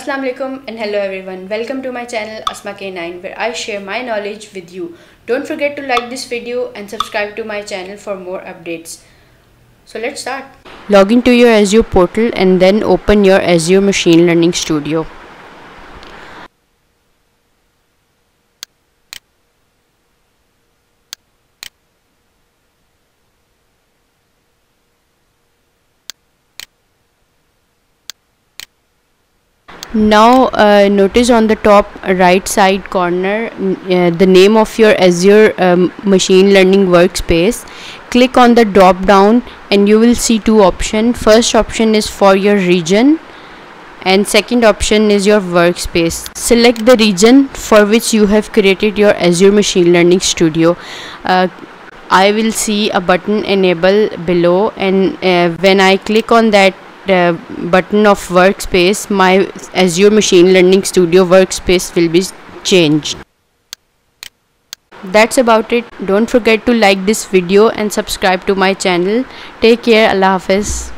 Assalamu alaikum and hello everyone. Welcome to my channel Asmak9 where I share my knowledge with you. Don't forget to like this video and subscribe to my channel for more updates. So let's start. Log into your Azure portal and then open your Azure Machine Learning Studio. Now uh, notice on the top right side corner uh, the name of your azure um, machine learning workspace. Click on the drop down and you will see two options first option is for your region and second option is your workspace. Select the region for which you have created your azure machine learning studio. Uh, I will see a button enable below and uh, when I click on that uh, button of workspace my azure machine learning studio workspace will be changed. That's about it. Don't forget to like this video and subscribe to my channel. Take care. Allah hafiz